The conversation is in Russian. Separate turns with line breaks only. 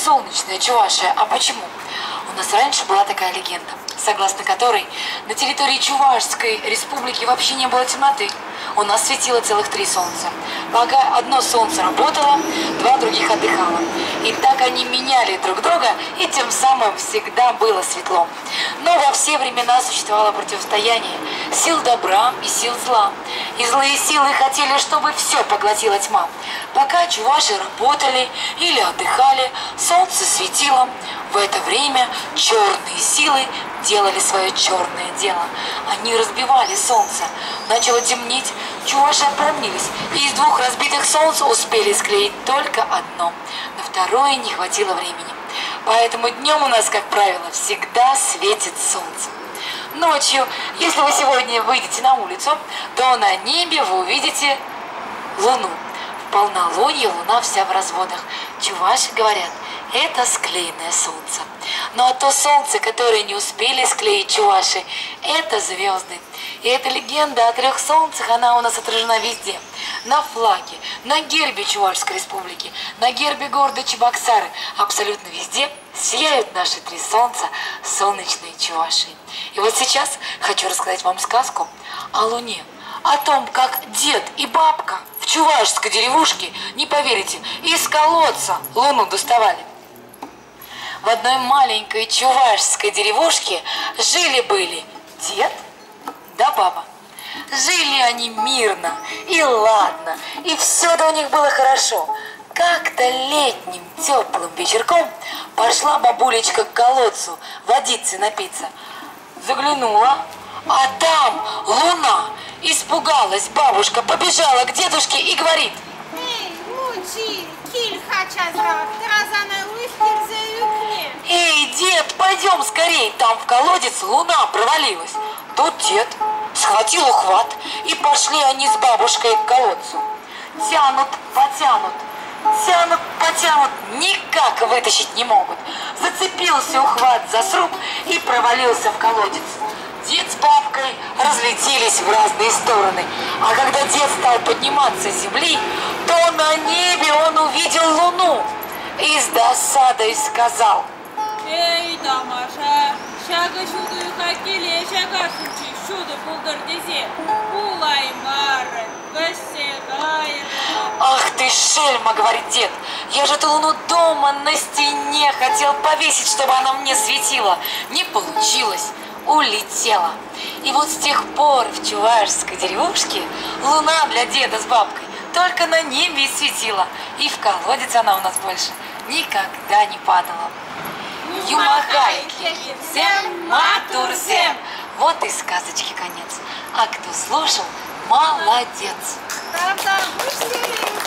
солнечная Чувашия. А почему? У нас раньше была такая легенда, согласно которой на территории Чувашской республики вообще не было темноты. У нас светило целых три солнца. Пока одно солнце работало, два других отдыхало. И так они меняли друг друга, и тем самым всегда было светло. Но во все времена существовало противостояние сил добра и сил зла. И злые силы хотели, чтобы все поглотила тьма. Пока чуваши работали или отдыхали, солнце светило. В это время черные силы делали свое черное дело. Они разбивали солнце. Начало темнеть, чуваши опомнились, и из двух разбитых солнц успели склеить только одно. На второе не хватило времени. Поэтому днем у нас, как правило, всегда светит солнце. Ночью, если вы сегодня выйдете на улицу, то на небе вы увидите луну. В полнолуние луна вся в разводах. Чуваши говорят, это склеенное солнце. Ну а то солнце, которое не успели склеить чуваши, это звезды. И эта легенда о трех солнцах, она у нас отражена везде. На флаге, на гербе Чувашской республики, на гербе города Чебоксары. Абсолютно везде сияют наши три солнца, солнечные Чуваши. И вот сейчас хочу рассказать вам сказку о Луне. О том, как дед и бабка в чувашской деревушке, не поверите, из колодца Луну доставали. В одной маленькой чувашской деревушке жили-были дед да баба. Жили они мирно и ладно, и все у них было хорошо. Как-то летним теплым вечерком пошла бабулечка к колодцу водицы напиться. Заглянула, а там луна. Испугалась бабушка, побежала к дедушке и говорит.
Эй,
дед, пойдем скорей, там в колодец луна провалилась. Тут дед схватил ухват, и пошли они с бабушкой к колодцу. Тянут, потянут, тянут, потянут, никак вытащить не могут. Зацепился ухват за сруб и провалился в колодец. Дед с бабкой разлетелись в разные стороны. А когда дед стал подниматься с земли, то на небе он увидел луну и с досадой сказал.
Эй, тамаша, шага шуду хакеле, шага сучи, шуду булдар дезе, улай мары.
Ах ты шельма, говорит дед, я же эту луну дома на стене хотел повесить, чтобы она мне светила. Не получилось, улетела. И вот с тех пор в чувашской деревушке луна для деда с бабкой только на небе и светила. И в колодец она у нас больше никогда не падала. Юмахай, матур всем. Вот и сказочки конец. А кто слушал, молодец.
Правда, вышли